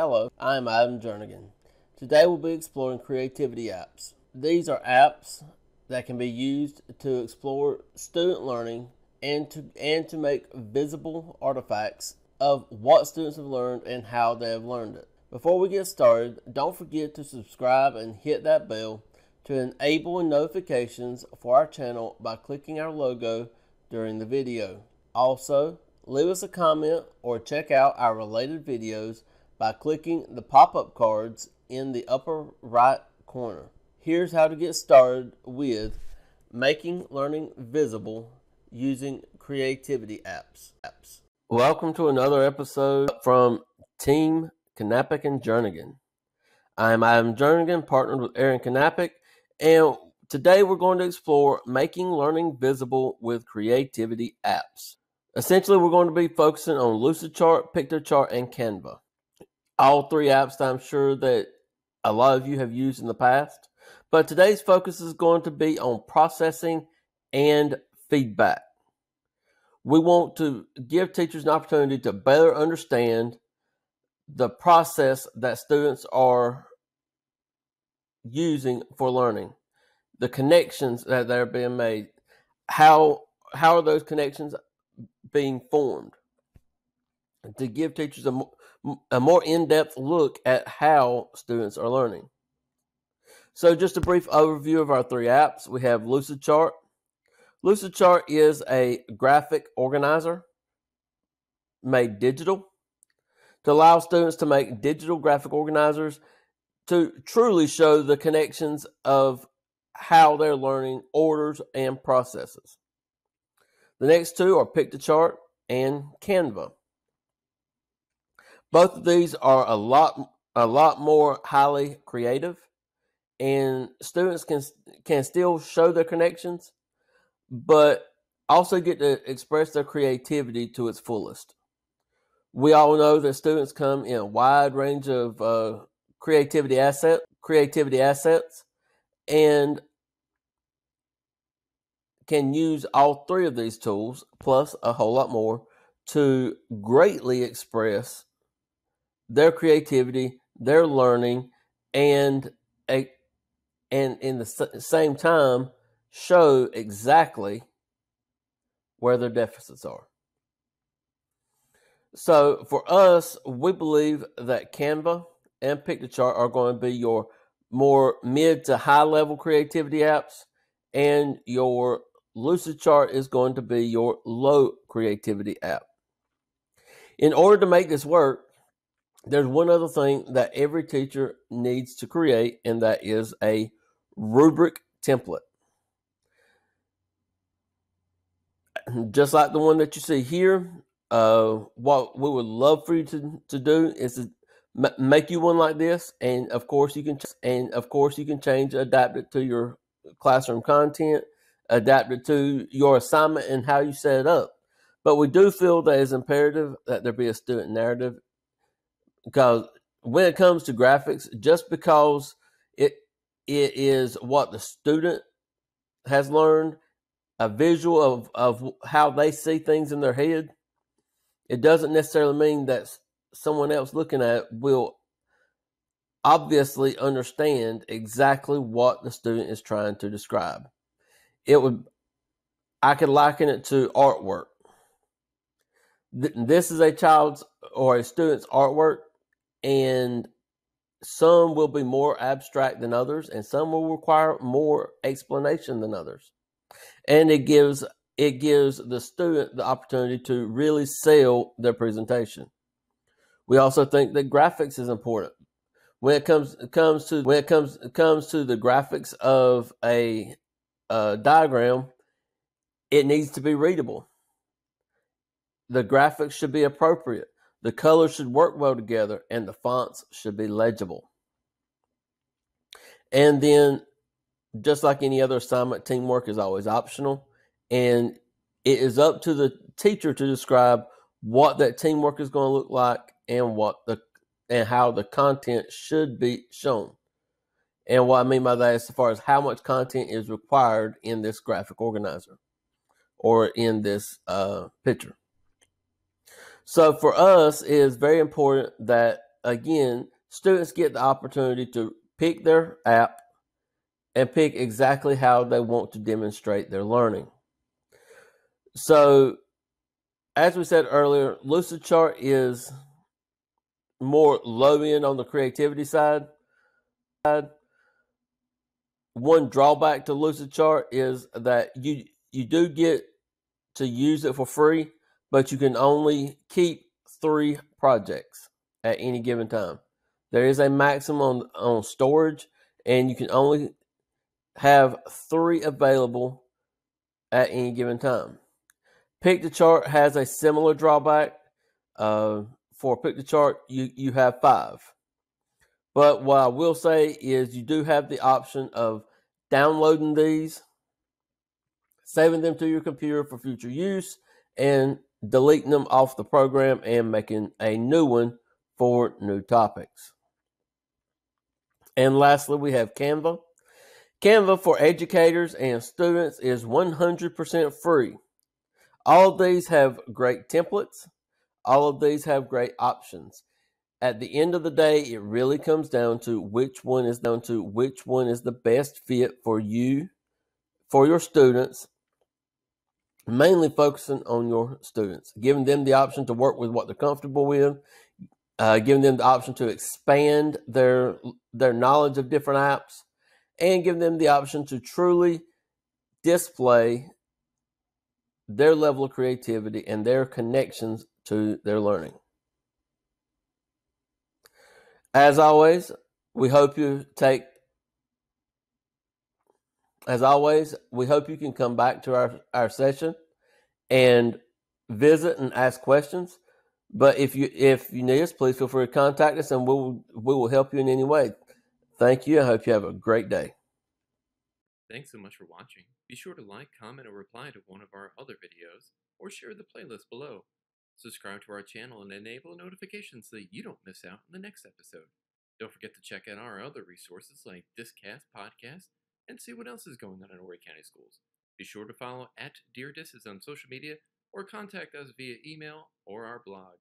Hello, I'm Adam Jernigan. Today we'll be exploring creativity apps. These are apps that can be used to explore student learning and to and to make visible artifacts of what students have learned and how they have learned it. Before we get started, don't forget to subscribe and hit that bell to enable notifications for our channel by clicking our logo during the video. Also, leave us a comment or check out our related videos by clicking the pop-up cards in the upper right corner. Here's how to get started with making learning visible using creativity apps. apps. Welcome to another episode from Team Knappich and Jernigan. I'm Adam Jernigan, partnered with Aaron Knappich, and today we're going to explore making learning visible with creativity apps. Essentially, we're going to be focusing on Lucidchart, Piktochart, and Canva. All three apps that I'm sure that a lot of you have used in the past. But today's focus is going to be on processing and feedback. We want to give teachers an opportunity to better understand the process that students are using for learning, the connections that they're being made, how how are those connections being formed, to give teachers a, a more in-depth look at how students are learning. So just a brief overview of our three apps. We have Lucidchart. Lucidchart is a graphic organizer made digital to allow students to make digital graphic organizers to truly show the connections of how they're learning orders and processes. The next two are Piktochart and Canva. Both of these are a lot a lot more highly creative and students can can still show their connections but also get to express their creativity to its fullest. We all know that students come in a wide range of uh, creativity asset creativity assets and can use all three of these tools plus a whole lot more to greatly express their creativity, their learning, and a, and in the same time show exactly where their deficits are. So for us, we believe that Canva and Piktochart are going to be your more mid to high level creativity apps, and your Lucidchart is going to be your low creativity app. In order to make this work, there's one other thing that every teacher needs to create, and that is a rubric template. Just like the one that you see here, uh, what we would love for you to, to do is to make you one like this, and of course you can and of course you can change, adapt it to your classroom content, adapt it to your assignment and how you set it up. But we do feel that it's imperative that there be a student narrative because when it comes to graphics, just because it it is what the student has learned, a visual of, of how they see things in their head, it doesn't necessarily mean that someone else looking at it will obviously understand exactly what the student is trying to describe. It would, I could liken it to artwork. This is a child's or a student's artwork and some will be more abstract than others and some will require more explanation than others. And it gives it gives the student the opportunity to really sell their presentation. We also think that graphics is important. When it comes comes to when it comes comes to the graphics of a, a diagram it needs to be readable. The graphics should be appropriate the colors should work well together and the fonts should be legible. And then, just like any other assignment, teamwork is always optional. And it is up to the teacher to describe what that teamwork is going to look like and what the and how the content should be shown. And what I mean by that is as far as how much content is required in this graphic organizer or in this uh, picture. So for us, it is very important that again, students get the opportunity to pick their app and pick exactly how they want to demonstrate their learning. So, as we said earlier, Lucidchart is more low end on the creativity side. One drawback to Lucidchart is that you you do get to use it for free, but you can only keep three projects at any given time. There is a maximum on, storage, and you can only have three available at any given time. Piktochart has a similar drawback. Uh, for Piktochart, you, you have five. But what I will say is you do have the option of downloading these, saving them to your computer for future use, and deleting them off the program and making a new one for new topics. And lastly, we have Canva. Canva for educators and students is 100% free. All of these have great templates. All of these have great options. At the end of the day, it really comes down to which one is down to which one is the best fit for you, for your students, mainly focusing on your students, giving them the option to work with what they're comfortable with, uh, giving them the option to expand their their knowledge of different apps, and giving them the option to truly display their level of creativity and their connections to their learning. As always, we hope you take as always, we hope you can come back to our, our session and visit and ask questions. But if you if you need us, please feel free to contact us, and we will we will help you in any way. Thank you. I hope you have a great day. Thanks so much for watching. Be sure to like, comment, or reply to one of our other videos, or share the playlist below. Subscribe to our channel and enable notifications so that you don't miss out on the next episode. Don't forget to check out our other resources like Discast Podcast and see what else is going on in Horry County Schools. Be sure to follow at Dear DISes on social media or contact us via email or our blog.